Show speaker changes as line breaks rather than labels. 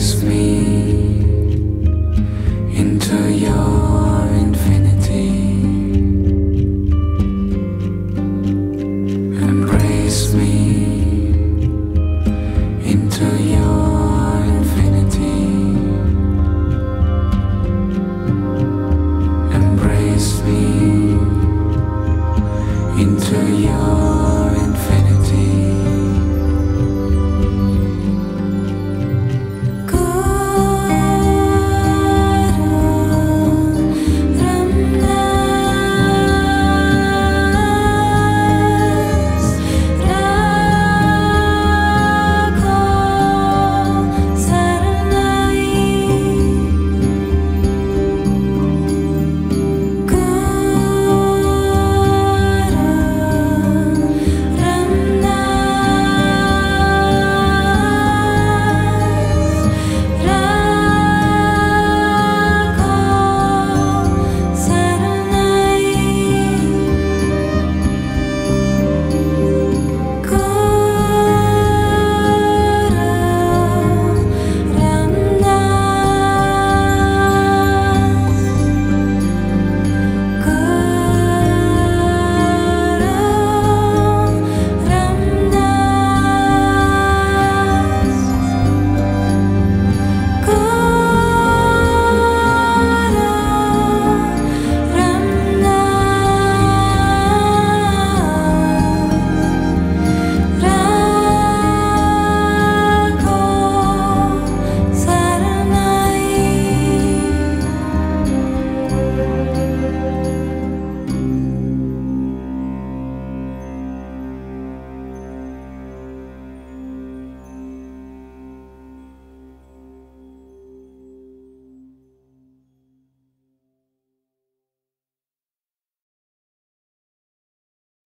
Squeeze me.